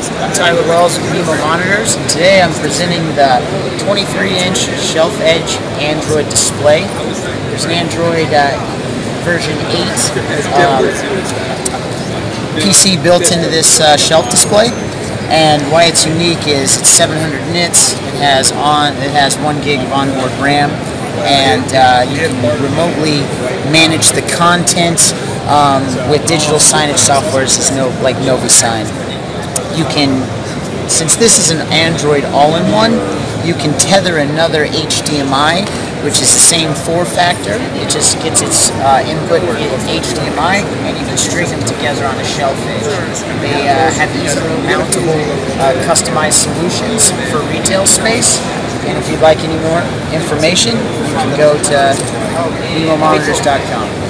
I'm Tyler Wells with Mimo Monitors, and today I'm presenting the 23-inch shelf edge Android display. There's an Android uh, version 8 um, PC built into this uh, shelf display, and why it's unique is it's 700 nits. It has on it has one gig of onboard RAM, and uh, you can remotely manage the content um, with digital signage software. This is no like NoviSign you can, since this is an Android all-in-one, you can tether another HDMI, which is the same form factor. It just gets its uh, input in HDMI, and you can string them together on a shelf. They uh, have easily mountable, uh, customized solutions for retail space. And if you'd like any more information, you can go to mimomonitors.com.